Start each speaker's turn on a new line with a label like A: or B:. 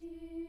A: do